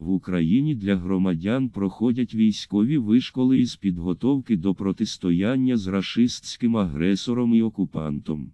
В Україні для громадян проходять військові вишколи із підготовки до протистояння з рашистським агресором і окупантом.